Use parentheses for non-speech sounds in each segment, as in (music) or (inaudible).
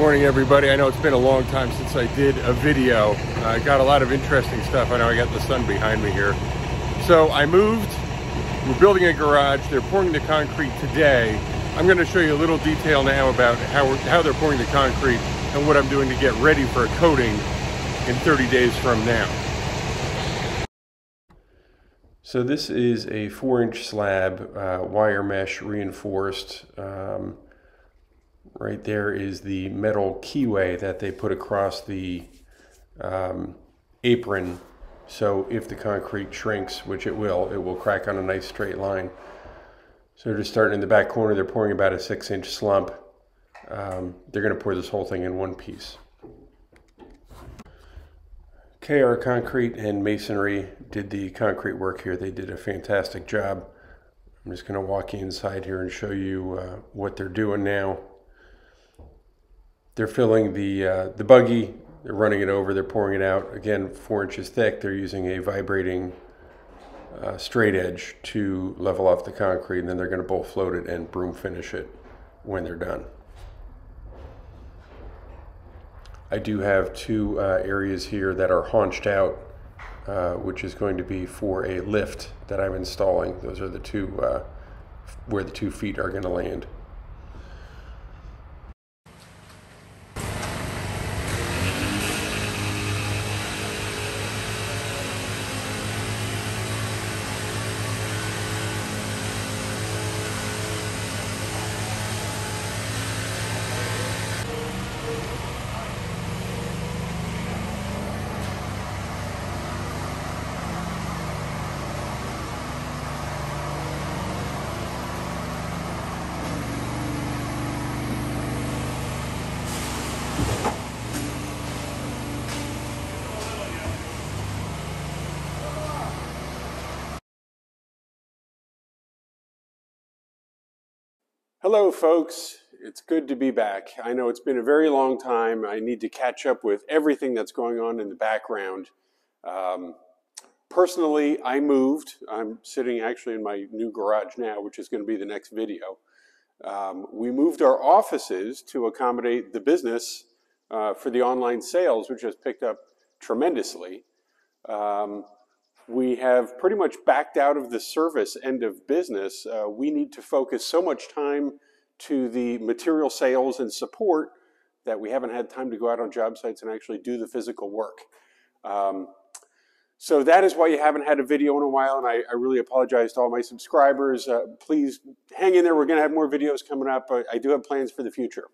morning, everybody. I know it's been a long time since I did a video. I got a lot of interesting stuff. I know I got the sun behind me here. So I moved. We're building a garage. They're pouring the concrete today. I'm going to show you a little detail now about how, how they're pouring the concrete and what I'm doing to get ready for a coating in 30 days from now. So this is a four inch slab, uh, wire mesh reinforced. Um, Right there is the metal keyway that they put across the um, apron. So if the concrete shrinks, which it will, it will crack on a nice straight line. So just starting in the back corner, they're pouring about a six inch slump. Um, they're going to pour this whole thing in one piece. KR Concrete and Masonry did the concrete work here. They did a fantastic job. I'm just going to walk inside here and show you uh, what they're doing now. They're filling the, uh, the buggy, they're running it over, they're pouring it out. Again, four inches thick, they're using a vibrating uh, straight edge to level off the concrete, and then they're going to both float it and broom finish it when they're done. I do have two uh, areas here that are haunched out, uh, which is going to be for a lift that I'm installing. Those are the two uh, where the two feet are going to land. Hello, folks. It's good to be back. I know it's been a very long time. I need to catch up with everything that's going on in the background. Um, personally, I moved. I'm sitting actually in my new garage now, which is going to be the next video. Um, we moved our offices to accommodate the business uh, for the online sales, which has picked up tremendously. Um, we have pretty much backed out of the service end of business. Uh, we need to focus so much time to the material sales and support that we haven't had time to go out on job sites and actually do the physical work. Um, so that is why you haven't had a video in a while, and I, I really apologize to all my subscribers. Uh, please hang in there. We're going to have more videos coming up. I, I do have plans for the future.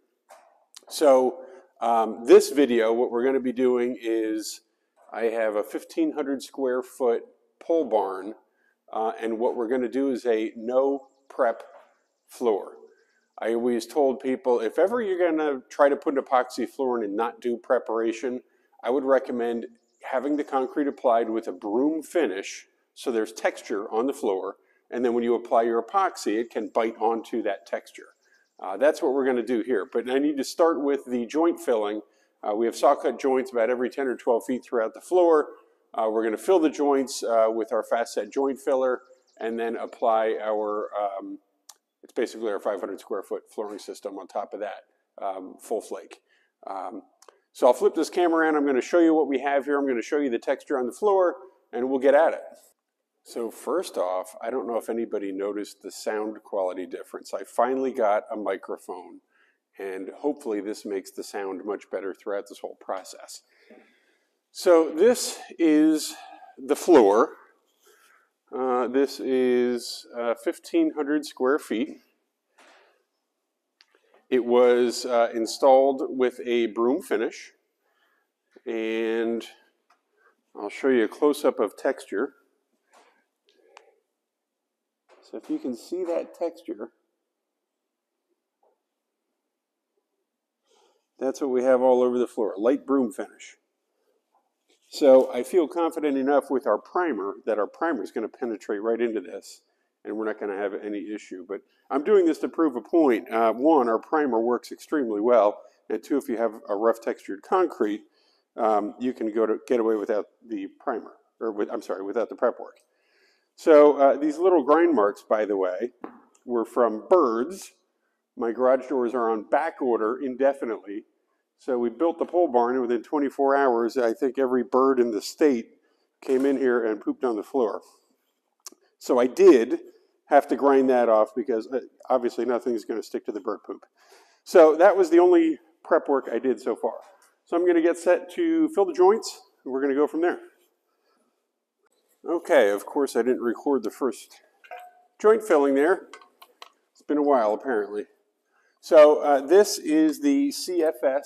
So um, this video, what we're going to be doing is I have a 1,500 square foot pole barn, uh, and what we're going to do is a no prep floor. I always told people if ever you're going to try to put an epoxy floor in and not do preparation, I would recommend having the concrete applied with a broom finish so there's texture on the floor, and then when you apply your epoxy, it can bite onto that texture. Uh, that's what we're going to do here. But I need to start with the joint filling we have saw cut joints about every 10 or 12 feet throughout the floor. Uh, we're going to fill the joints uh, with our fast set joint filler and then apply our, um, it's basically our 500 square foot flooring system on top of that, um, full flake. Um, so I'll flip this camera around. I'm going to show you what we have here. I'm going to show you the texture on the floor and we'll get at it. So first off, I don't know if anybody noticed the sound quality difference. I finally got a microphone and hopefully this makes the sound much better throughout this whole process. So this is the floor. Uh, this is uh, 1,500 square feet. It was uh, installed with a broom finish, and I'll show you a close-up of texture. So if you can see that texture, That's what we have all over the floor, light broom finish. So I feel confident enough with our primer that our primer is going to penetrate right into this and we're not going to have any issue. But I'm doing this to prove a point. Uh, one, our primer works extremely well. And two, if you have a rough textured concrete, um, you can go to get away without the primer, or with, I'm sorry, without the prep work. So uh, these little grind marks, by the way, were from birds my garage doors are on back order indefinitely So we built the pole barn, and within 24 hours, I think every bird in the state came in here and pooped on the floor. So I did have to grind that off because uh, obviously nothing is going to stick to the bird poop. So that was the only prep work I did so far. So I'm going to get set to fill the joints, and we're going to go from there. Okay, of course I didn't record the first joint filling there. It's been a while apparently. So uh, this is the CFS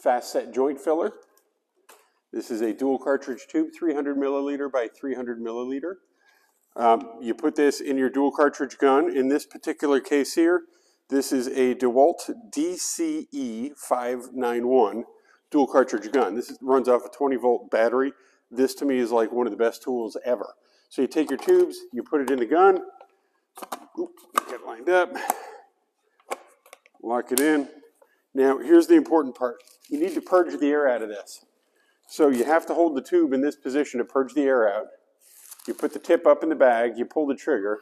fast set joint filler. This is a dual cartridge tube, 300 milliliter by 300 milliliter. Um, you put this in your dual cartridge gun. In this particular case here, this is a DeWalt DCE 591 dual cartridge gun. This is, runs off a 20 volt battery. This to me is like one of the best tools ever. So you take your tubes, you put it in the gun, Oop, get lined up, lock it in. Now here's the important part. You need to purge the air out of this. So you have to hold the tube in this position to purge the air out. You put the tip up in the bag, you pull the trigger,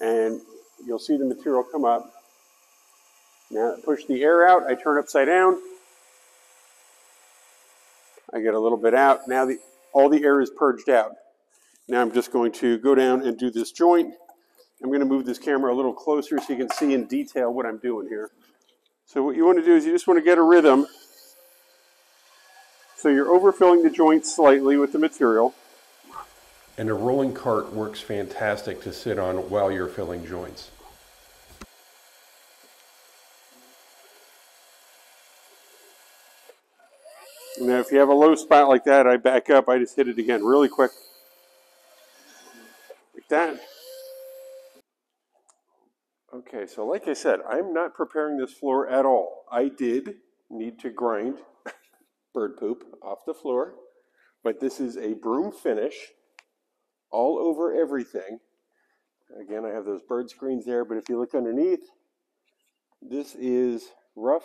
and you'll see the material come up. Now push the air out, I turn upside down. I get a little bit out. Now the, all the air is purged out. Now I'm just going to go down and do this joint. I'm going to move this camera a little closer so you can see in detail what I'm doing here. So what you want to do is you just want to get a rhythm. So you're overfilling the joint slightly with the material. And a rolling cart works fantastic to sit on while you're filling joints. Now if you have a low spot like that, I back up, I just hit it again really quick. Like that. Okay, so like I said, I'm not preparing this floor at all. I did need to grind (laughs) bird poop off the floor, but this is a broom finish all over everything. Again, I have those bird screens there, but if you look underneath, this is rough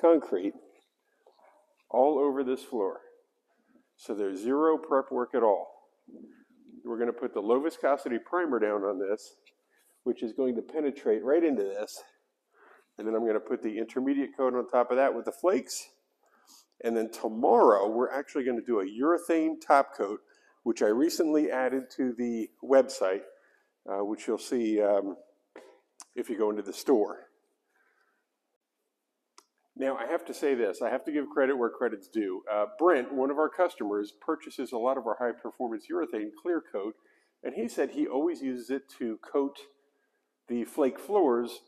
concrete all over this floor. So there's zero prep work at all. We're going to put the low viscosity primer down on this which is going to penetrate right into this. And then I'm going to put the intermediate coat on top of that with the flakes. And then tomorrow, we're actually going to do a urethane top coat, which I recently added to the website, uh, which you'll see um, if you go into the store. Now, I have to say this. I have to give credit where credit's due. Uh, Brent, one of our customers, purchases a lot of our high-performance urethane clear coat, and he said he always uses it to coat the flake floors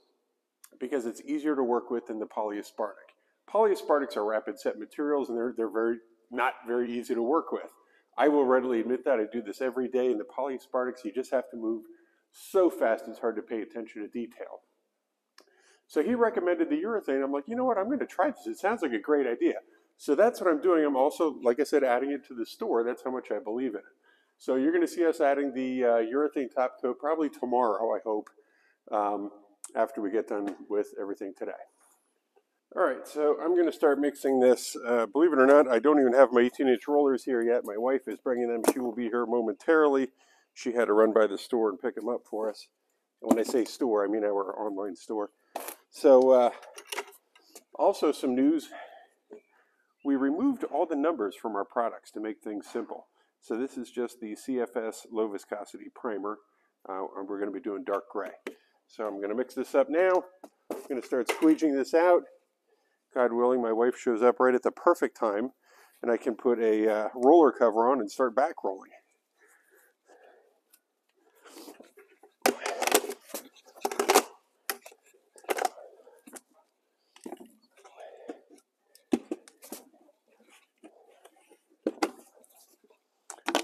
because it's easier to work with than the polyaspartic. Polyaspartics are rapid set materials and they're, they're very not very easy to work with. I will readily admit that. I do this every day. In the polyaspartics, you just have to move so fast it's hard to pay attention to detail. So he recommended the urethane. I'm like, you know what? I'm going to try this. It sounds like a great idea. So that's what I'm doing. I'm also, like I said, adding it to the store. That's how much I believe in it. So you're going to see us adding the uh, urethane top coat probably tomorrow, I hope um, after we get done with everything today. All right, so I'm going to start mixing this. Uh, believe it or not, I don't even have my 18-inch rollers here yet. My wife is bringing them. She will be here momentarily. She had to run by the store and pick them up for us. And when I say store, I mean our online store. So uh, also some news. We removed all the numbers from our products to make things simple. So this is just the CFS low viscosity primer. Uh, and we're going to be doing dark gray. So I'm going to mix this up now. I'm going to start squeeging this out. God willing, my wife shows up right at the perfect time, and I can put a uh, roller cover on and start back rolling.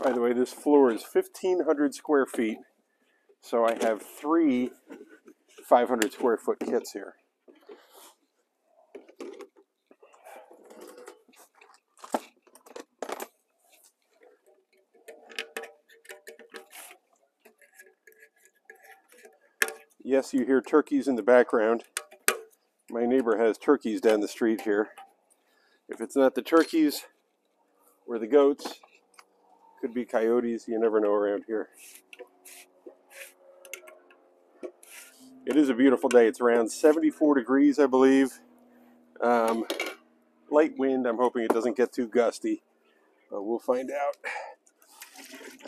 By the way, this floor is 1,500 square feet, so I have three 500 square foot kits here. Yes, you hear turkeys in the background. My neighbor has turkeys down the street here. If it's not the turkeys or the goats, could be coyotes, you never know around here. It is a beautiful day. It's around 74 degrees, I believe. Um, light wind. I'm hoping it doesn't get too gusty, we'll find out.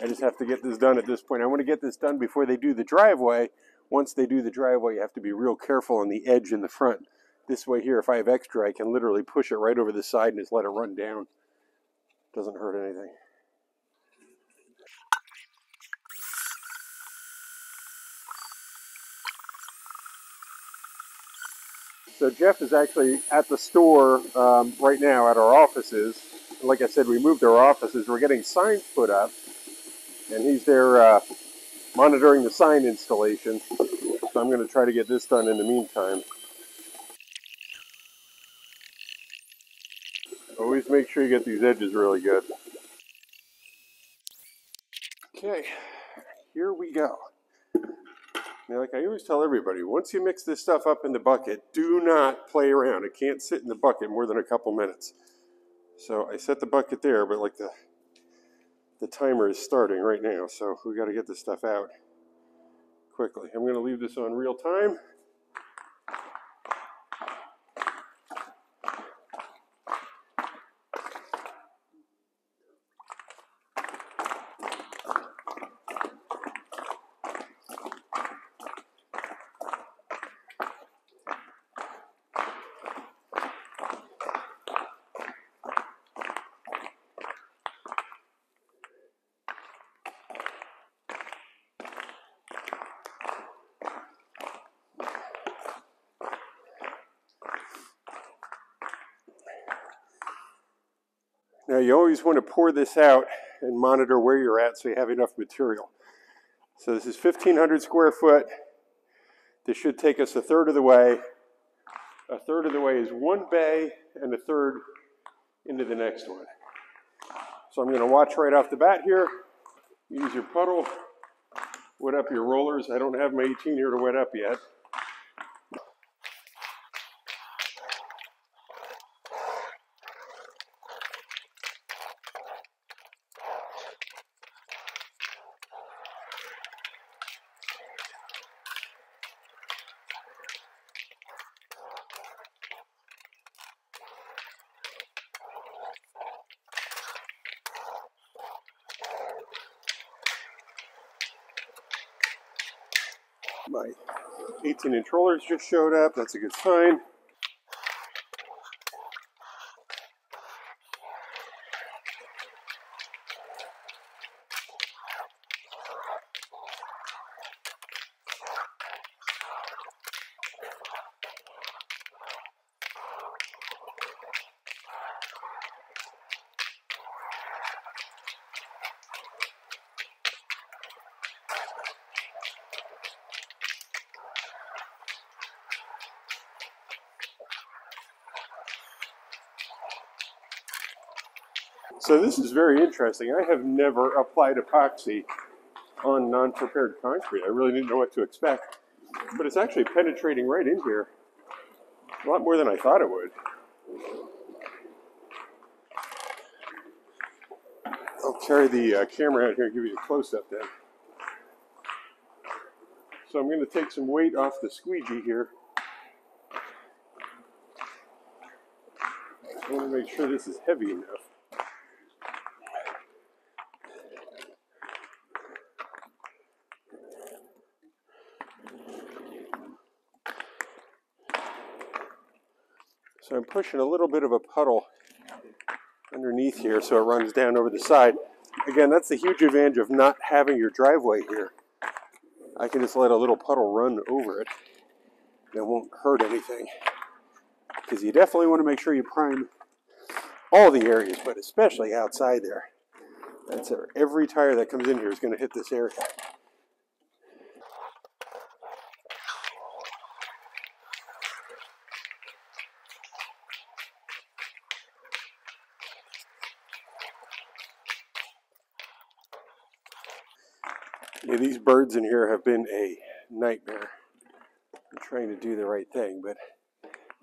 I just have to get this done at this point. I want to get this done before they do the driveway. Once they do the driveway, you have to be real careful on the edge in the front. This way here, if I have extra, I can literally push it right over the side and just let it run down. Doesn't hurt anything. So Jeff is actually at the store um, right now at our offices. Like I said, we moved our offices. We're getting signs put up, and he's there uh, monitoring the sign installation. So I'm going to try to get this done in the meantime. Always make sure you get these edges really good. Okay, here we go. Like I always tell everybody, once you mix this stuff up in the bucket, do not play around. It can't sit in the bucket more than a couple minutes. So I set the bucket there, but like the the timer is starting right now, so we got to get this stuff out quickly. I'm going to leave this on real time. Now you always want to pour this out and monitor where you're at so you have enough material. So this is 1500 square foot. This should take us a third of the way. A third of the way is one bay and a third into the next one. So I'm going to watch right off the bat here. Use your puddle, wet up your rollers. I don't have my 18 here to wet up yet. My 18 inch rollers just showed up. That's a good sign. So this is very interesting. I have never applied epoxy on non-prepared concrete. I really didn't know what to expect. But it's actually penetrating right in here. A lot more than I thought it would. I'll carry the uh, camera out here and give you a close-up then. So I'm going to take some weight off the squeegee here. I want to make sure this is heavy enough. I'm pushing a little bit of a puddle underneath here so it runs down over the side. Again, that's the huge advantage of not having your driveway here. I can just let a little puddle run over it. And it won't hurt anything. Because you definitely want to make sure you prime all the areas, but especially outside there. That's. Every tire that comes in here is going to hit this area. Yeah, these birds in here have been a nightmare. I'm trying to do the right thing, but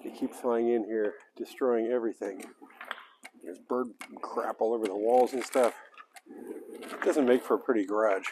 they keep flying in here, destroying everything. There's bird crap all over the walls and stuff. It doesn't make for a pretty garage.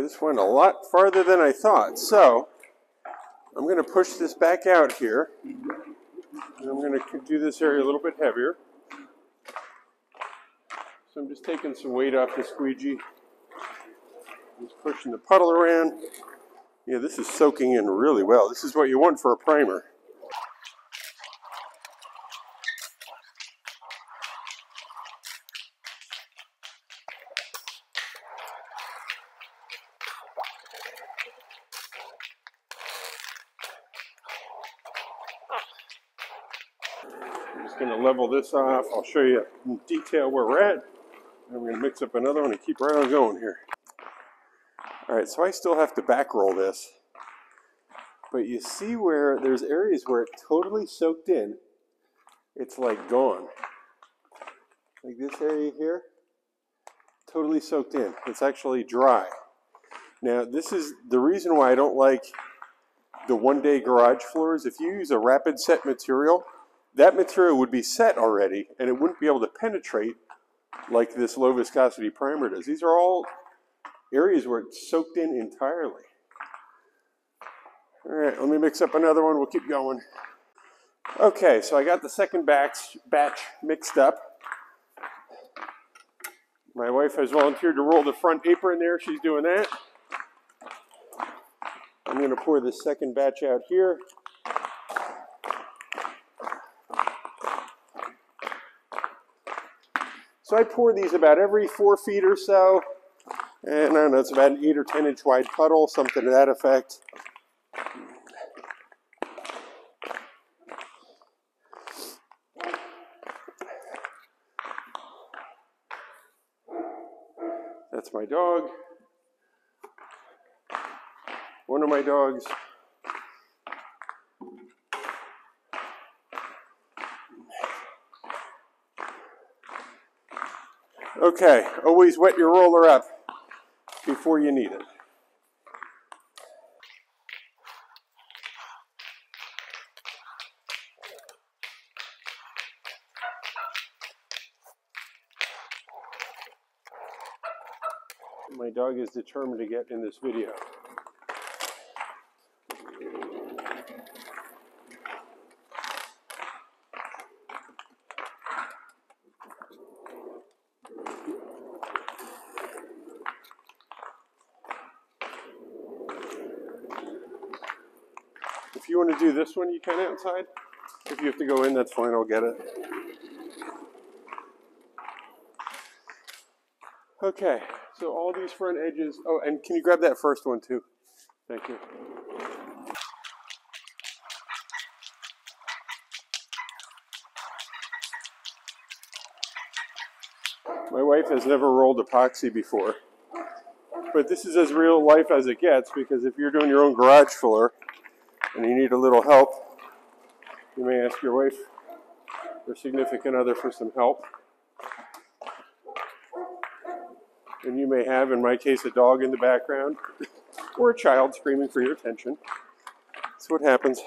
This went a lot farther than I thought. So I'm going to push this back out here. And I'm going to do this area a little bit heavier. So I'm just taking some weight off the squeegee. Just pushing the puddle around. Yeah, this is soaking in really well. This is what you want for a primer. I'm just going to level this off. I'll show you in detail where we're at. And I'm going to mix up another one and keep right on going here. All right, so I still have to back roll this. But you see where there's areas where it totally soaked in. It's like gone. Like this area here, totally soaked in. It's actually dry. Now, this is the reason why I don't like the one-day garage floors. If you use a rapid set material, that material would be set already and it wouldn't be able to penetrate like this low viscosity primer does. These are all areas where it's soaked in entirely. All right, let me mix up another one. We'll keep going. Okay, so I got the second batch, batch mixed up. My wife has volunteered to roll the front apron there. She's doing that. I'm going to pour the second batch out here. So I pour these about every four feet or so. And I don't know, it's about an eight or 10 inch wide puddle, something to that effect. That's my dog. One of my dogs. Okay, always wet your roller up before you need it. My dog is determined to get in this video. If you want to do this one, you can outside. If you have to go in, that's fine, I'll get it. Okay, so all these front edges, oh, and can you grab that first one too? Thank you. My wife has never rolled epoxy before, but this is as real life as it gets because if you're doing your own garage floor and you need a little help, you may ask your wife or significant other for some help. And you may have, in my case, a dog in the background (laughs) or a child screaming for your attention. That's what happens.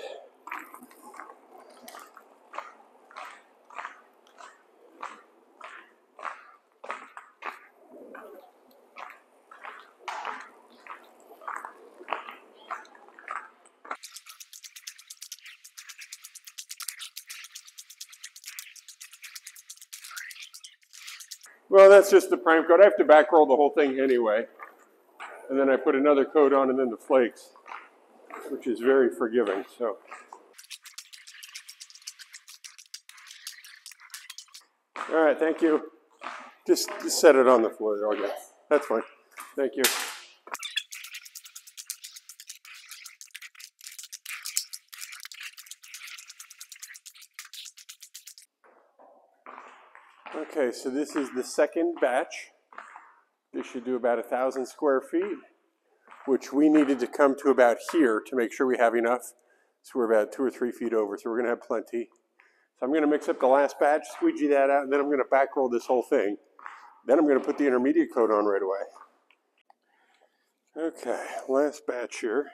That's just the prime coat. I have to back roll the whole thing anyway. And then I put another coat on and then the flakes, which is very forgiving. So. All right, thank you. Just, just set it on the floor there, get That's fine. Thank you. Okay, so this is the second batch. This should do about a thousand square feet, which we needed to come to about here to make sure we have enough. So we're about two or three feet over, so we're gonna have plenty. So I'm gonna mix up the last batch, squeegee that out, and then I'm gonna back roll this whole thing. Then I'm gonna put the intermediate coat on right away. Okay, last batch here.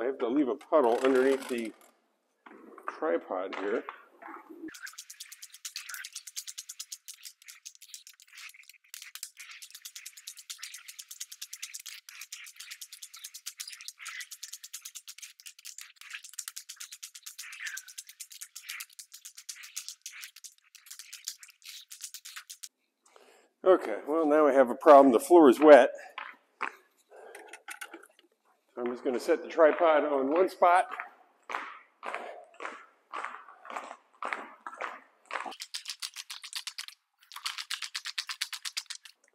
I have to leave a puddle underneath the tripod here. Okay, well now I have a problem. The floor is wet. So I'm just going to set the tripod on one spot.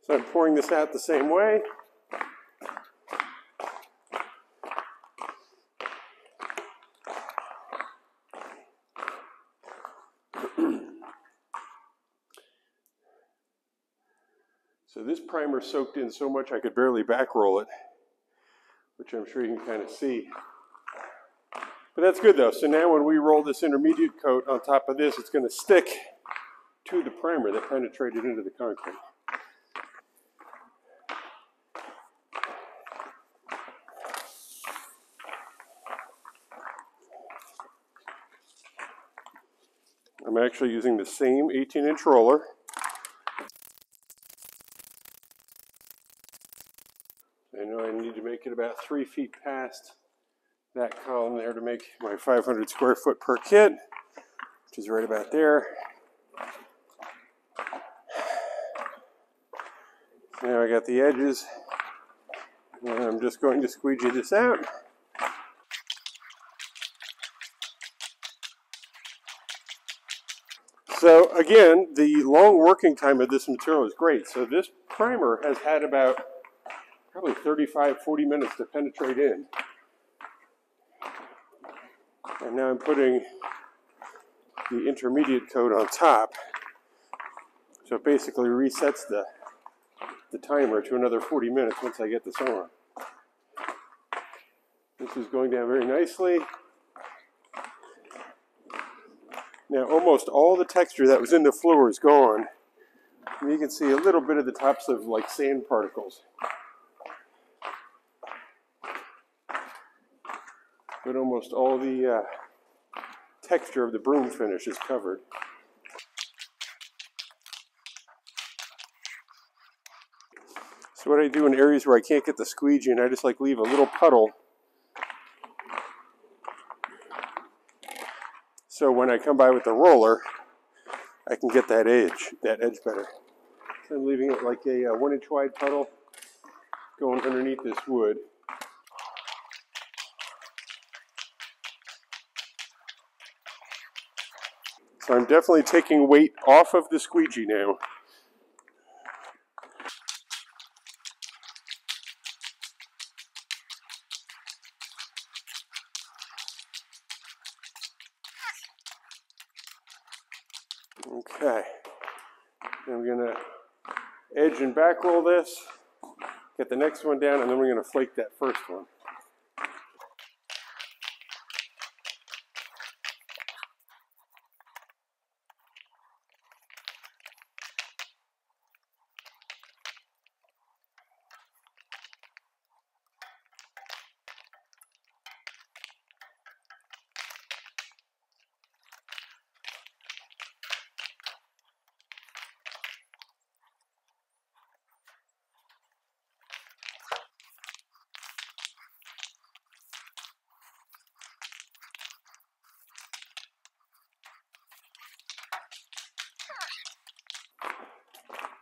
So I'm pouring this out the same way. So this primer soaked in so much I could barely back roll it, which I'm sure you can kind of see. But that's good though. So now when we roll this intermediate coat on top of this, it's going to stick to the primer that penetrated into the concrete. I'm actually using the same 18 inch roller. I know I need to make it about three feet past that column there to make my 500 square foot per kit, which is right about there. Now I got the edges, and I'm just going to squeegee this out. So again, the long working time of this material is great. So this primer has had about probably 35, 40 minutes to penetrate in. And now I'm putting the intermediate coat on top. So it basically resets the, the timer to another 40 minutes once I get this on. This is going down very nicely. Now almost all the texture that was in the floor is gone. And you can see a little bit of the tops of like sand particles. But almost all the uh, texture of the broom finish is covered. So what I do in areas where I can't get the squeegee and I just like leave a little puddle So when I come by with the roller, I can get that edge, that edge better. So I'm leaving it like a, uh, one inch wide puddle going underneath this wood. So I'm definitely taking weight off of the squeegee now. Okay. I'm to edge and back roll this, get the next one down, and then we're to flake that first one.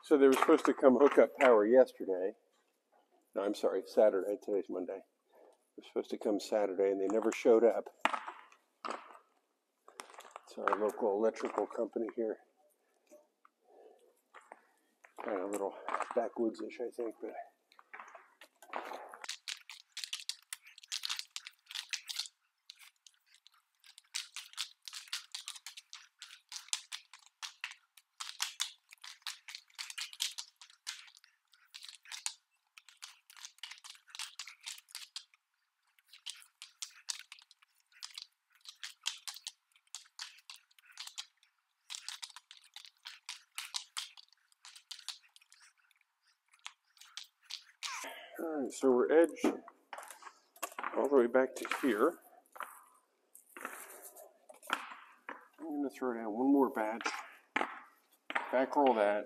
So they were supposed to come hook up power yesterday. No, I'm sorry, Saturday. Today's Monday. They're supposed to come Saturday, and they never showed up. It's our local electrical company here. Kind of a little backwoodsish, I think, but. All right, so we're edge all the way back to here. I'm going to throw down one more batch, back roll that,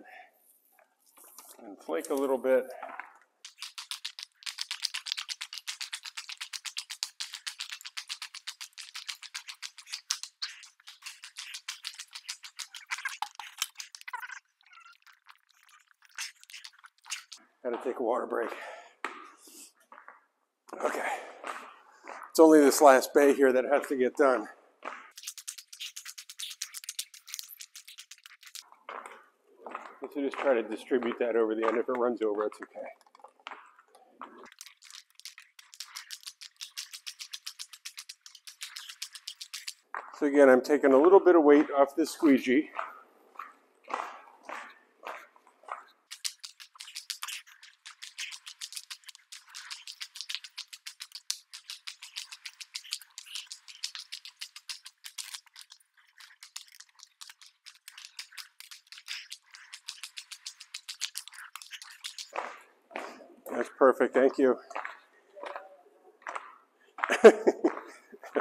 and flake a little bit. Got to take a water break. Okay. It's only this last bay here that has to get done. Let's just try to distribute that over the end. If it runs over, it's okay. So again, I'm taking a little bit of weight off this squeegee. Perfect, thank you.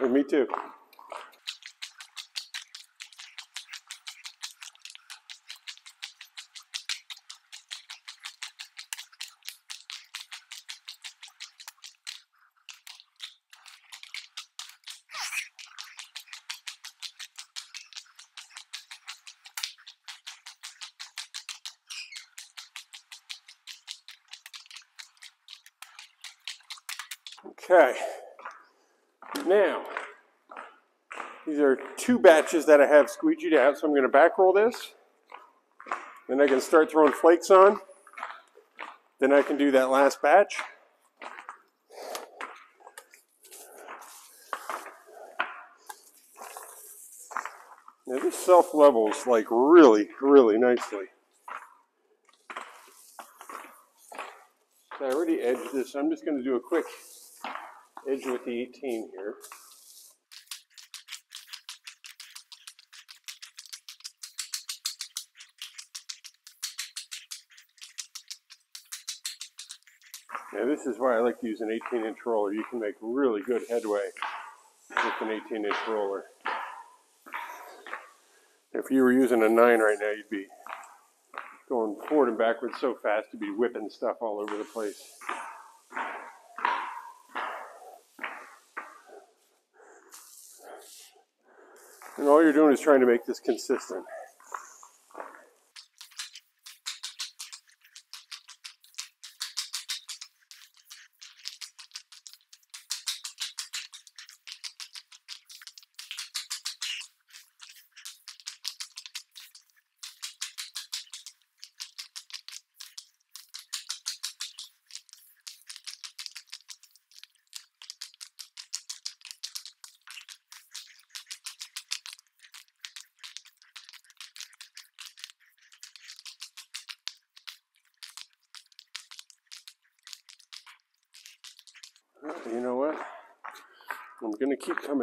(laughs) Me too. Okay. Now, these are two batches that I have squeegeed out, so I'm going to back roll this. Then I can start throwing flakes on. Then I can do that last batch. Now this self levels like really, really nicely. So I already edged this. I'm just going to do a quick edge with the 18 here. Now this is why I like to use an 18 inch roller. You can make really good headway with an 18 inch roller. If you were using a 9 right now, you'd be going forward and backwards so fast you'd be whipping stuff all over the place. And all you're doing is trying to make this consistent.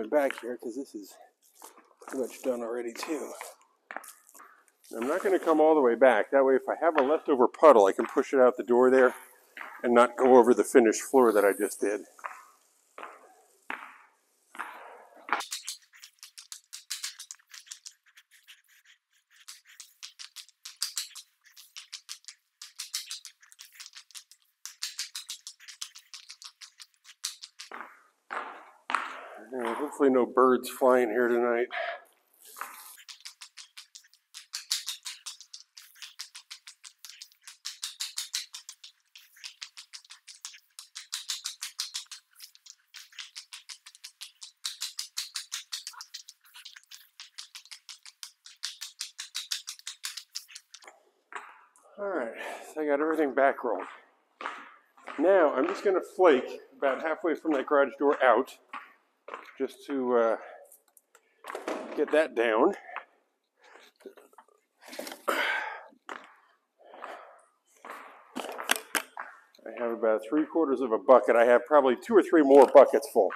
Back here because this is pretty much done already too. I'm not going to come all the way back. That way if I have a leftover puddle, I can push it out the door there and not go over the finished floor that I just did. No birds flying here tonight. All right, I got everything back rolled. Now I'm just going to flake about halfway from that garage door out just to uh, get that down. I have about three quarters of a bucket. I have probably two or three more buckets full.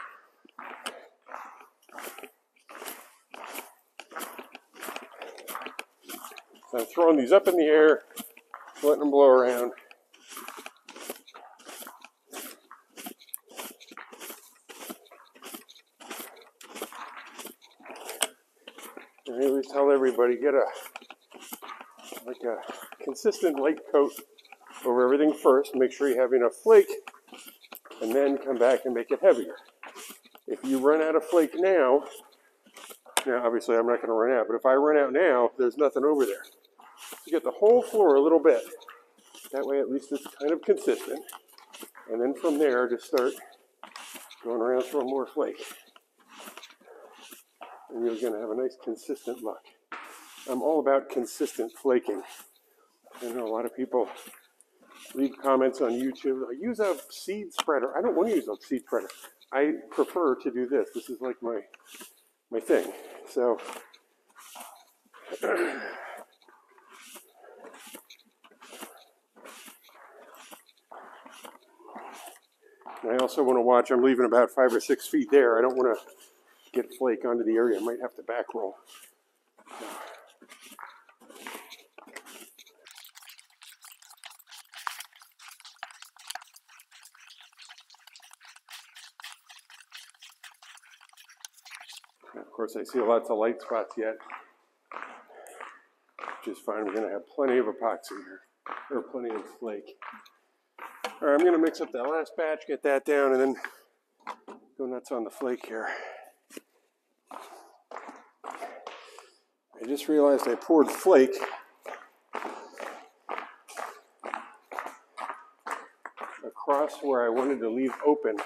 So I'm throwing these up in the air, letting them blow around. And I always tell everybody get a like a consistent light coat over everything first. Make sure you have enough flake, and then come back and make it heavier. If you run out of flake now, now obviously I'm not going to run out, but if I run out now, there's nothing over there. You get the whole floor a little bit. That way, at least it's kind of consistent. And then from there, just start going around throwing more flake. And you're going to have a nice consistent look. I'm all about consistent flaking. I know a lot of people leave comments on YouTube. I use a seed spreader. I don't want to use a seed spreader. I prefer to do this. This is like my my thing. So (clears throat) I also want to watch. I'm leaving about five or six feet there. I don't want to get flake onto the area. I might have to back roll. Of course, I see lots of light spots yet, which is fine. We're going to have plenty of epoxy here, or plenty of flake. All right, I'm going to mix up that last batch, get that down, and then go nuts on the flake here. I just realized I poured flake across where I wanted to leave open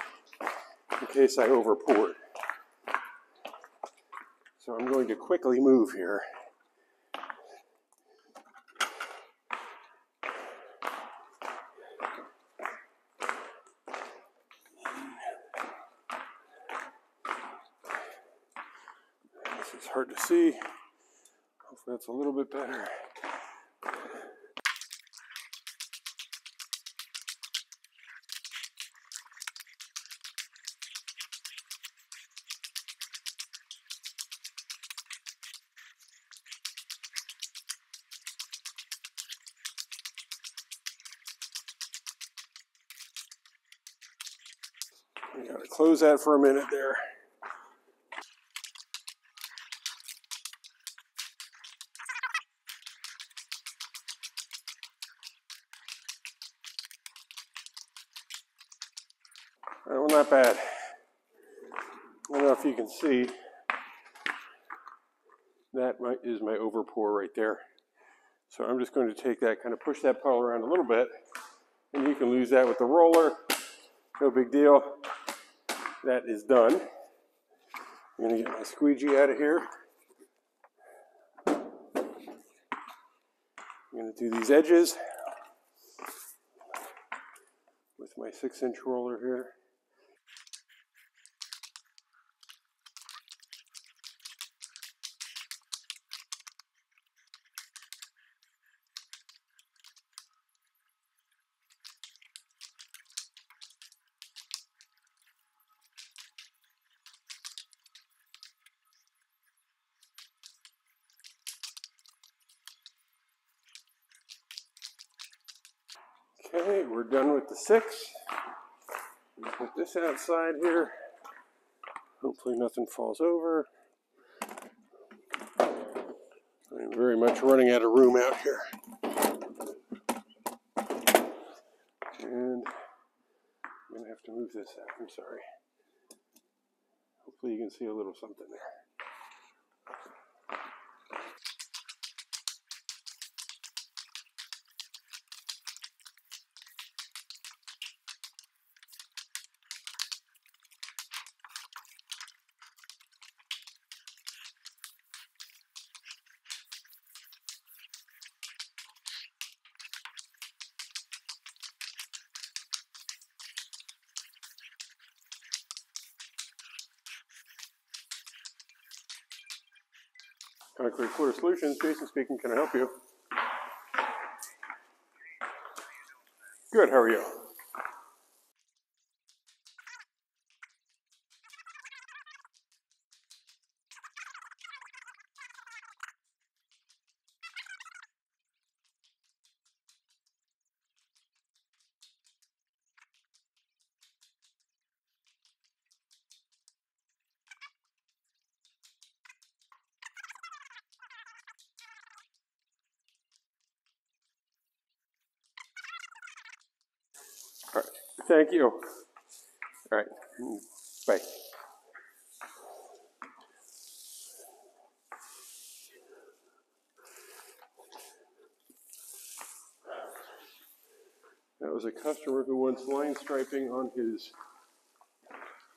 in case I over poured. So I'm going to quickly move here. This is hard to see. Hopefully that's a little bit better. Close that for a minute there. Right, well, not bad. I don't know if you can see. That is my overpour right there. So I'm just going to take that, kind of push that puddle around a little bit, and you can lose that with the roller. No big deal. That is done. I'm gonna get my squeegee out of here. I'm gonna do these edges with my six inch roller here. Okay, we're done with the six. Put this outside here. Hopefully nothing falls over. I'm very much running out of room out here. And I'm gonna have to move this out, I'm sorry. Hopefully you can see a little something there. Concrete Floor Solutions, Jason speaking, can I help you? Good, how are you? Thank you. All right, bye. That was a customer who wants line striping on his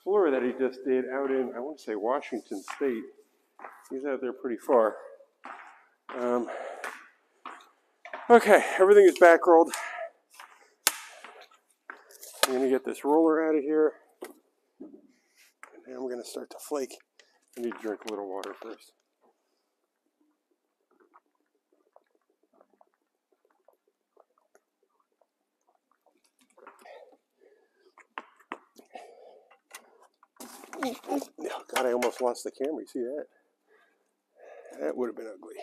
floor that he just did out in, I want to say Washington State. He's out there pretty far. Um, okay, everything is back rolled. I'm gonna get this roller out of here. And then I'm gonna start to flake. I need to drink a little water first. Oh, God, I almost lost the camera. You see that? That would have been ugly.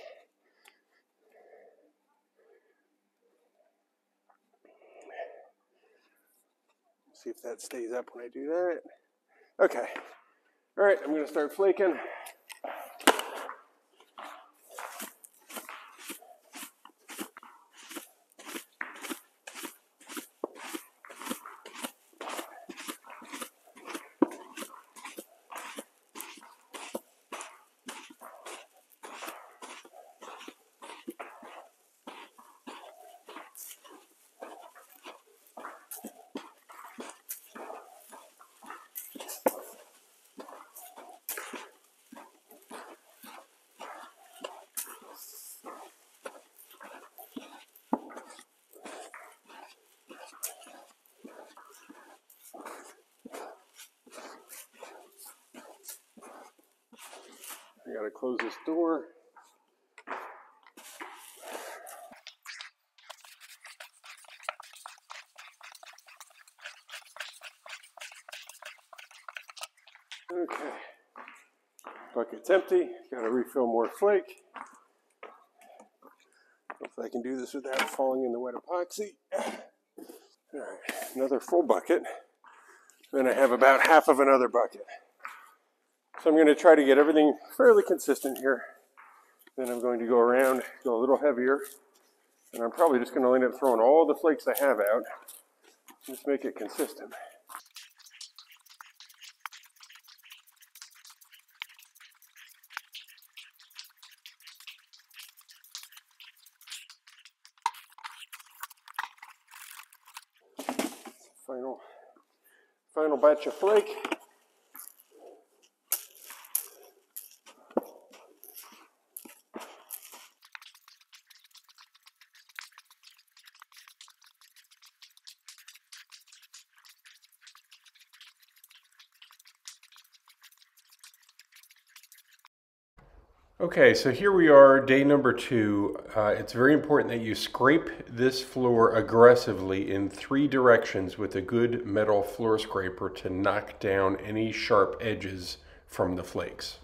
See if that stays up when I do that. Okay. All right, I'm going to start flaking. I got to close this door. Okay. Bucket's empty. Got to refill more flake. Hopefully I can do this without falling in the wet epoxy. All right, another full bucket. Then I have about half of another bucket. So I'm going to try to get everything fairly consistent here. Then I'm going to go around, go a little heavier. And I'm probably just going to end up throwing all the flakes I have out. Just make it consistent. Final, final batch of flake. Okay, so here we are, day number two. Uh, it's very important that you scrape this floor aggressively in three directions with a good metal floor scraper to knock down any sharp edges from the flakes.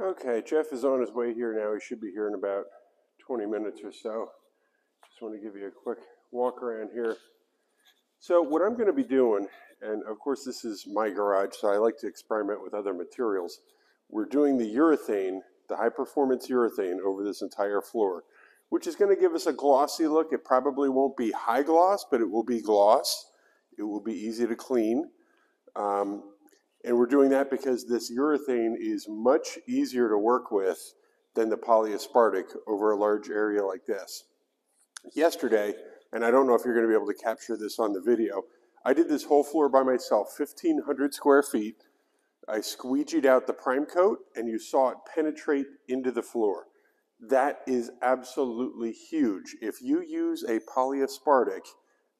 Okay, Jeff is on his way here now. He should be here in about 20 minutes or so. Just want to give you a quick walk around here. So what I'm going to be doing, and of course this is my garage, so I like to experiment with other materials. We're doing the urethane, the high performance urethane over this entire floor, which is going to give us a glossy look. It probably won't be high gloss, but it will be gloss. It will be easy to clean. Um, and we're doing that because this urethane is much easier to work with than the polyaspartic over a large area like this. Yesterday, and I don't know if you're going to be able to capture this on the video, I did this whole floor by myself, 1,500 square feet. I squeegeed out the prime coat and you saw it penetrate into the floor. That is absolutely huge. If you use a polyaspartic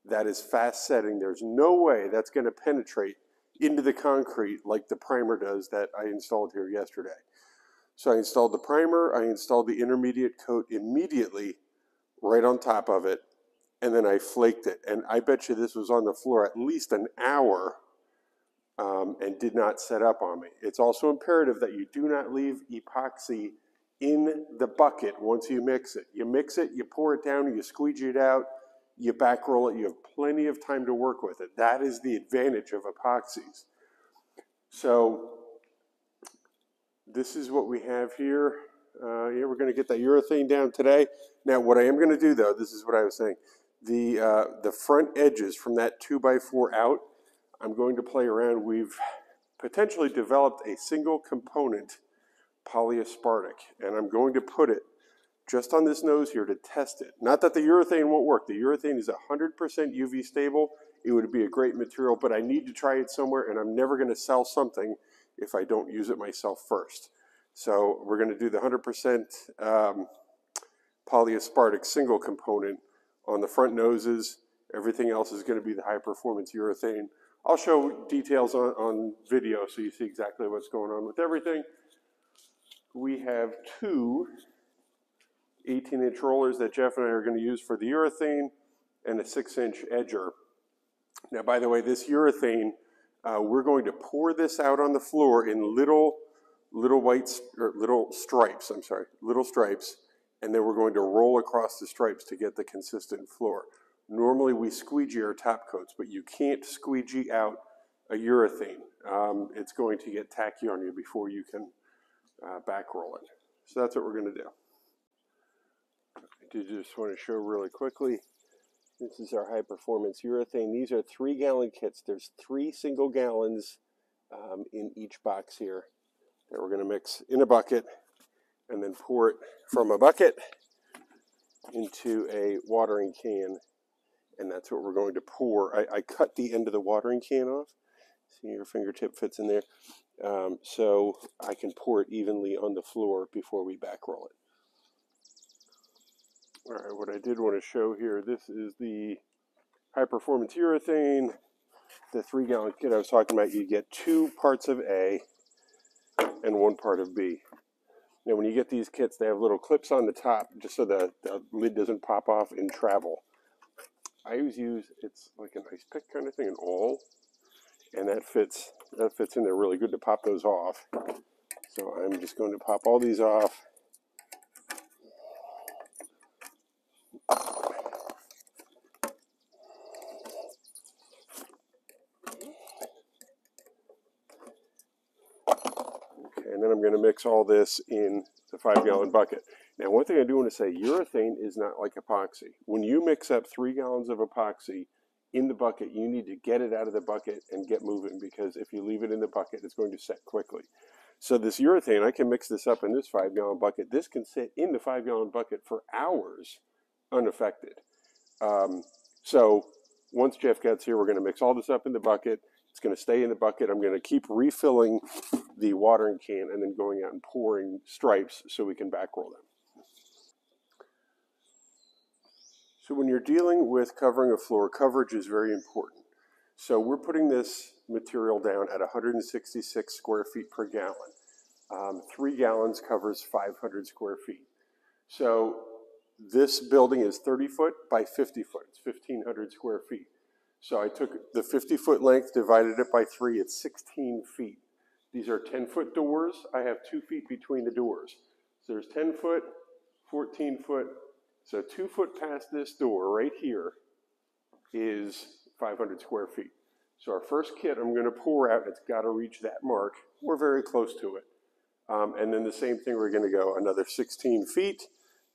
that is fast setting, there's no way that's going to penetrate into the concrete like the primer does that I installed here yesterday. So I installed the primer, I installed the intermediate coat immediately right on top of it, and then I flaked it. And I bet you this was on the floor at least an hour um, and did not set up on me. It's also imperative that you do not leave epoxy in the bucket once you mix it. You mix it, you pour it down, you squeegee it out, you back roll it, you have plenty of time to work with it. That is the advantage of epoxies. So this is what we have here. Uh, yeah, we're going to get that urethane down today. Now, what I am going to do, though, this is what I was saying. The, uh, the front edges from that 2 by 4 out, I'm going to play around. We've potentially developed a single component polyaspartic, and I'm going to put it just on this nose here to test it. Not that the urethane won't work. The urethane is 100% UV stable. It would be a great material, but I need to try it somewhere, and I'm never going to sell something if I don't use it myself first. So we're going to do the 100% um, polyaspartic single component on the front noses. Everything else is going to be the high performance urethane. I'll show details on, on video so you see exactly what's going on with everything. We have two 18 inch rollers that Jeff and I are going to use for the urethane and a six inch edger. Now, by the way, this urethane, uh, we're going to pour this out on the floor in little, little white, or little stripes, I'm sorry, little stripes, and then we're going to roll across the stripes to get the consistent floor. Normally we squeegee our top coats, but you can't squeegee out a urethane. Um, it's going to get tacky on you before you can uh, back roll it. So that's what we're going to do just want to show really quickly. This is our high performance urethane. These are three gallon kits. There's three single gallons um, in each box here that we're going to mix in a bucket and then pour it from a bucket into a watering can. And that's what we're going to pour. I, I cut the end of the watering can off. See, your fingertip fits in there. Um, so I can pour it evenly on the floor before we back roll it. All right, what I did want to show here, this is the high performance urethane, the three gallon kit I was talking about. You get two parts of A and one part of B. Now, when you get these kits, they have little clips on the top just so the, the lid doesn't pop off in travel. I always use, it's like an ice pick kind of thing, an awl, and that fits, that fits in there really good to pop those off. So I'm just going to pop all these off and then I'm going to mix all this in the five gallon bucket. Now, one thing I do want to say, urethane is not like epoxy. When you mix up three gallons of epoxy in the bucket, you need to get it out of the bucket and get moving because if you leave it in the bucket, it's going to set quickly. So this urethane, I can mix this up in this five gallon bucket. This can sit in the five gallon bucket for hours unaffected. Um, so once Jeff gets here, we're going to mix all this up in the bucket. It's going to stay in the bucket. I'm going to keep refilling the watering can and then going out and pouring stripes so we can back roll them. So when you're dealing with covering a floor, coverage is very important. So we're putting this material down at 166 square feet per gallon. Um, three gallons covers 500 square feet. So this building is 30 foot by 50 foot. It's 1,500 square feet. So I took the 50 foot length, divided it by three, it's 16 feet. These are 10-foot doors. I have two feet between the doors. So there's 10 foot, 14 foot. So two foot past this door right here is 500 square feet. So our first kit I'm going to pour out, it's got to reach that mark. We're very close to it. Um, and then the same thing, we're going to go another 16 feet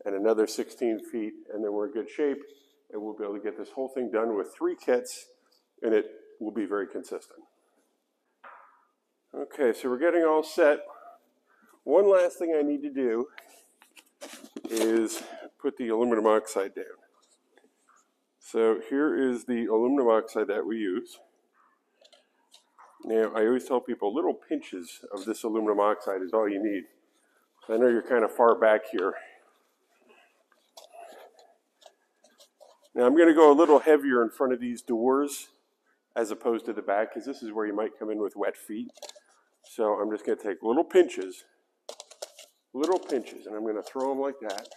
and another 16 feet, and then we're in good shape, and we'll be able to get this whole thing done with three kits, and it will be very consistent. Okay, so we're getting all set. One last thing I need to do is put the aluminum oxide down. So here is the aluminum oxide that we use. Now, I always tell people little pinches of this aluminum oxide is all you need. I know you're kind of far back here. Now, I'm going to go a little heavier in front of these doors as opposed to the back because this is where you might come in with wet feet. So I'm just going to take little pinches, little pinches, and I'm going to throw them like that.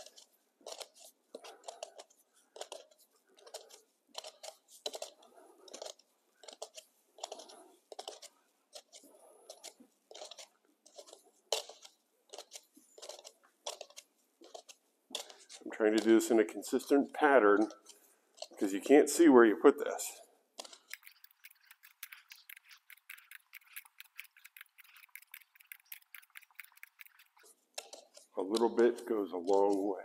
I'm trying to do this in a consistent pattern because you can't see where you put this. Little bit goes a long way.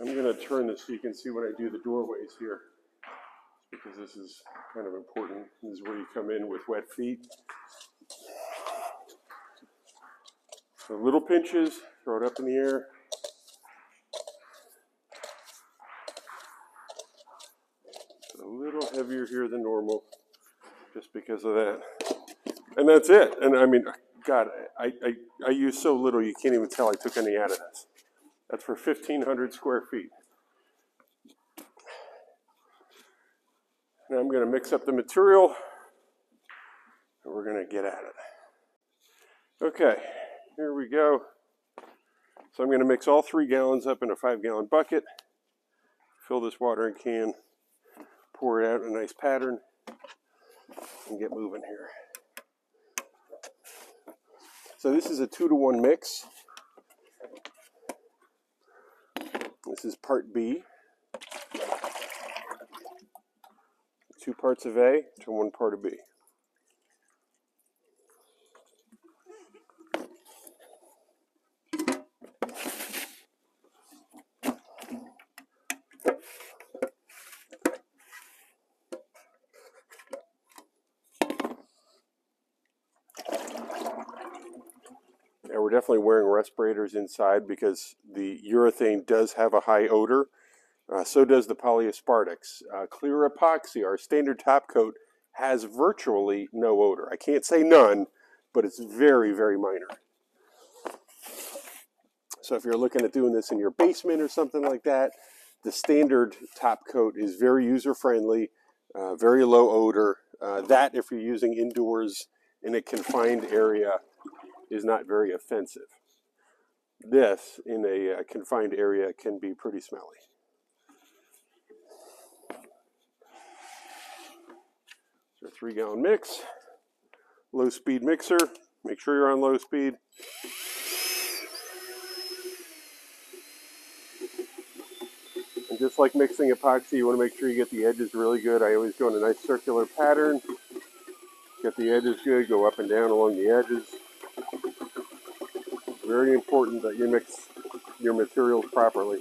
I'm going to turn this so you can see when I do the doorways here because this is kind of important. This is where you come in with wet feet. So little pinches, throw it up in the air. A here than normal, just because of that. And that's it. And I mean, God, I, I, I use so little you can't even tell I took any out of this. That's for 1,500 square feet. Now I'm going to mix up the material and we're going to get at it. Okay, here we go. So I'm going to mix all three gallons up in a five gallon bucket, fill this watering can, pour it out in a nice pattern, and get moving here. So this is a two to one mix. This is part B. two parts of A to one part of B. definitely wearing respirators inside because the urethane does have a high odor uh, so does the polyaspartics. Uh, clear epoxy, our standard top coat, has virtually no odor. I can't say none, but it's very, very minor. So if you're looking at doing this in your basement or something like that, the standard top coat is very user-friendly, uh, very low odor. Uh, that, if you're using indoors in a confined area, is not very offensive. This, in a uh, confined area, can be pretty smelly. So three gallon mix, low speed mixer. Make sure you're on low speed. And just like mixing epoxy, you want to make sure you get the edges really good. I always go in a nice circular pattern. Get the edges good, go up and down along the edges. Very important that you mix your materials properly.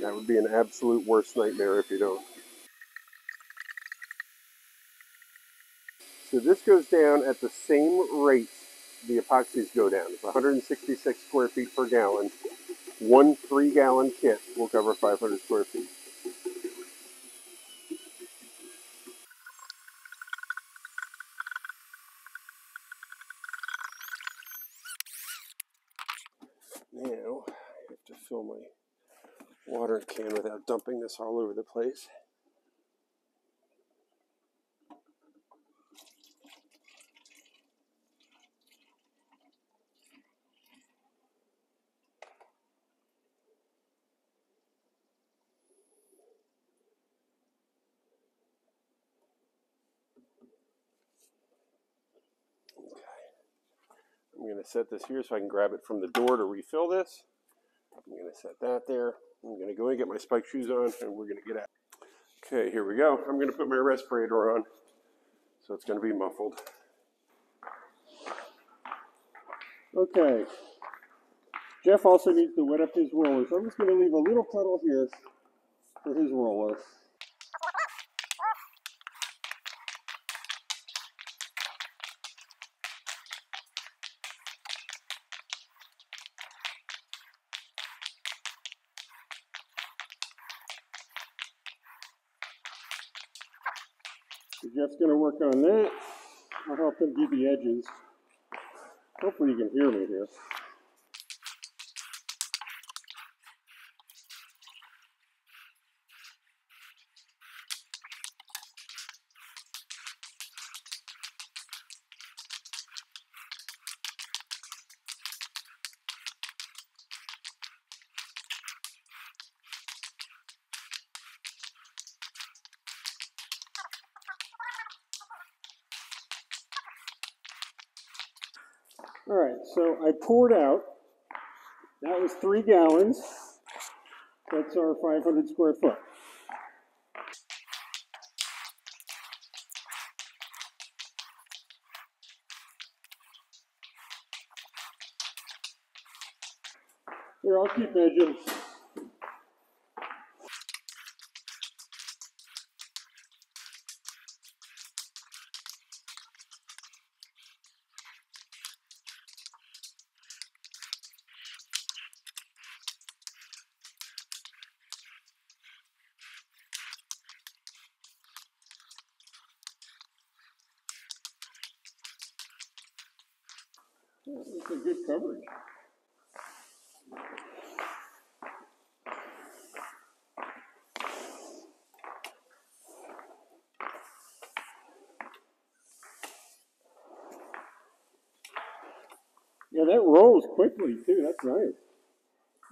That would be an absolute worst nightmare if you don't. So this goes down at the same rate the epoxies go down. It's 166 square feet per gallon. One three gallon kit will cover 500 square feet. fill my water can without dumping this all over the place. Okay. I'm going to set this here so I can grab it from the door to refill this. I'm going to set that there. I'm going to go and get my spike shoes on and we're going to get out. Okay, here we go. I'm going to put my respirator on. So it's going to be muffled. Okay. Jeff also needs to wet up his roller, so I'm just going to leave a little puddle here for his roller. So going to work on that. I'll help him do the edges. Hopefully you can hear me here. All right, so I poured out. That was three gallons. That's our 500 square foot. Here, I'll keep measuring. That's a good coverage. Yeah, that rolls quickly too. That's nice.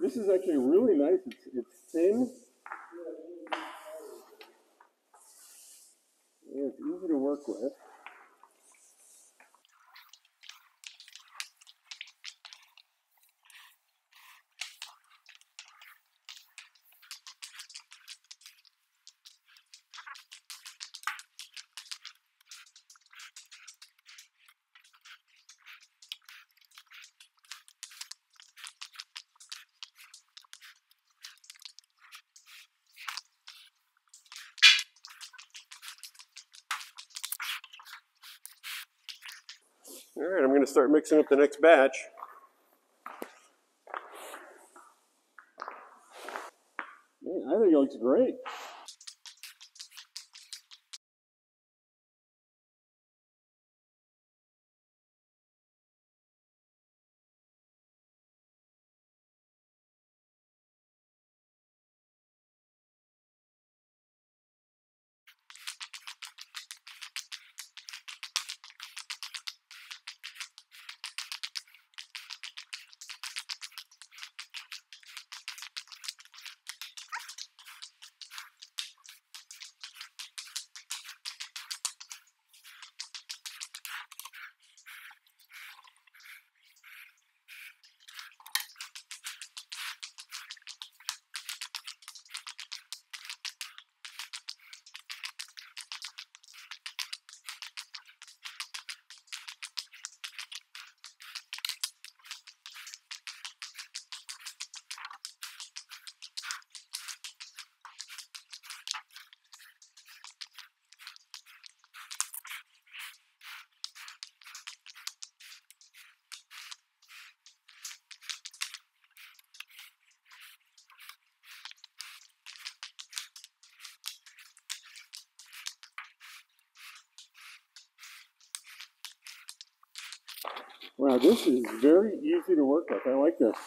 This is actually really nice. It's, it's thin. Yeah, it's easy to work with. All right, I'm going to start mixing up the next batch. I think it looks great. Wow, this is very easy to work with. I like this.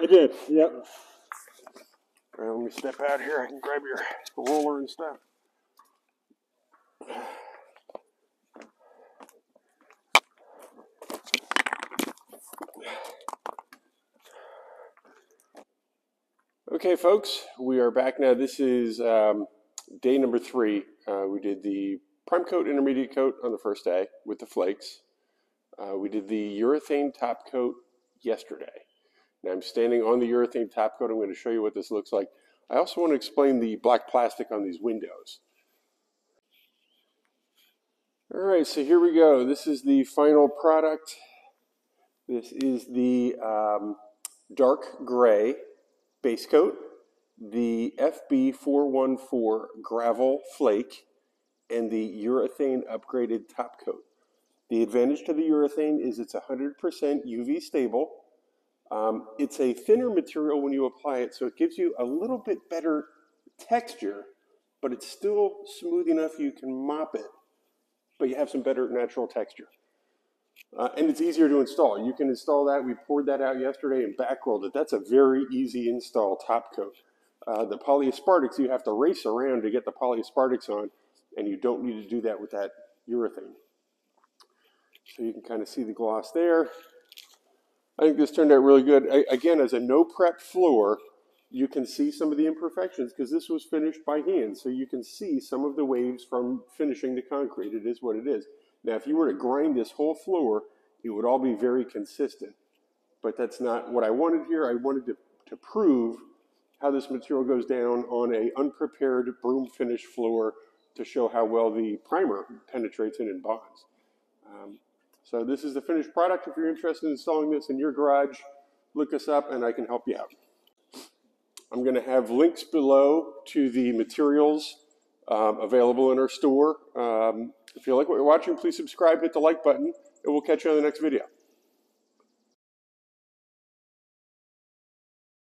I did, yep. All right, let me step out here. I can grab your roller and stuff. Okay, folks, we are back now. This is um, day number three. Uh, we did the prime coat, intermediate coat on the first day with the flakes. Uh, we did the urethane top coat yesterday. Now I'm standing on the urethane top coat. I'm going to show you what this looks like. I also want to explain the black plastic on these windows. All right, so here we go. This is the final product. This is the um, dark gray base coat, the FB414 gravel flake, and the urethane upgraded top coat. The advantage to the urethane is it's 100% UV stable. Um, it's a thinner material when you apply it, so it gives you a little bit better texture, but it's still smooth enough you can mop it, but you have some better natural texture. Uh, and it's easier to install. You can install that. We poured that out yesterday and back rolled it. That's a very easy install top coat. Uh, the polyaspartics, you have to race around to get the polyaspartics on, and you don't need to do that with that urethane. So you can kind of see the gloss there. I think this turned out really good. I, again, as a no prep floor, you can see some of the imperfections because this was finished by hand. So you can see some of the waves from finishing the concrete. It is what it is. Now, if you were to grind this whole floor, it would all be very consistent. But that's not what I wanted here. I wanted to, to prove how this material goes down on a unprepared broom finish floor to show how well the primer penetrates in and bonds. Um, so this is the finished product. If you're interested in installing this in your garage, look us up and I can help you out. I'm going to have links below to the materials um, available in our store. Um, if you like what you're watching, please subscribe, hit the like button, and we'll catch you on the next video.